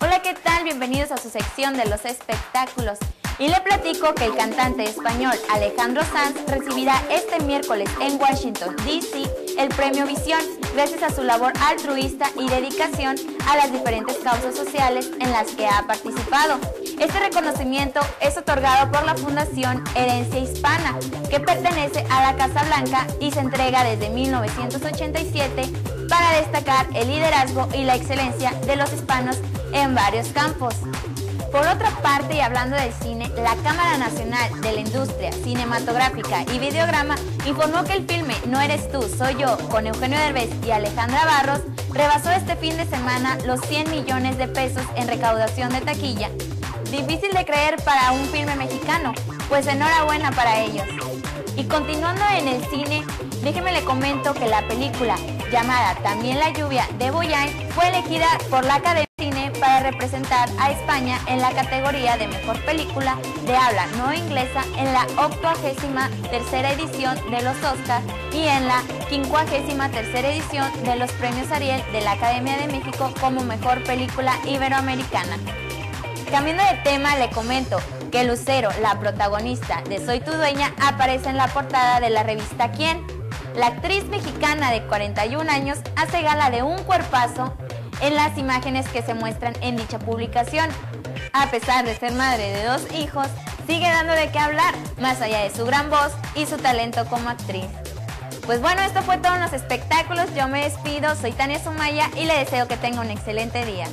Hola, ¿qué tal? Bienvenidos a su sección de los espectáculos. Y le platico que el cantante español Alejandro Sanz recibirá este miércoles en Washington, D.C. el premio Visión, gracias a su labor altruista y dedicación a las diferentes causas sociales en las que ha participado. Este reconocimiento es otorgado por la Fundación Herencia Hispana, que pertenece a la Casa Blanca y se entrega desde 1987 para destacar el liderazgo y la excelencia de los hispanos en varios campos. Por otra parte, y hablando del cine, la Cámara Nacional de la Industria Cinematográfica y Videograma informó que el filme No eres tú, soy yo, con Eugenio Derbez y Alejandra Barros, rebasó este fin de semana los 100 millones de pesos en recaudación de taquilla. Difícil de creer para un filme mexicano, pues enhorabuena para ellos. Y continuando en el cine, déjeme le comento que la película llamada También la lluvia de Boyain fue elegida por la Academia de Cine para representar a España en la categoría de Mejor Película de habla no inglesa en la 83 tercera edición de los Oscars y en la 53 tercera edición de los Premios Ariel de la Academia de México como Mejor Película Iberoamericana. Cambiando de tema, le comento que Lucero, la protagonista de Soy tu dueña, aparece en la portada de la revista Quién. La actriz mexicana de 41 años hace gala de un cuerpazo en las imágenes que se muestran en dicha publicación. A pesar de ser madre de dos hijos, sigue dando de qué hablar, más allá de su gran voz y su talento como actriz. Pues bueno, esto fue todo en los espectáculos. Yo me despido, soy Tania Sumaya y le deseo que tenga un excelente día.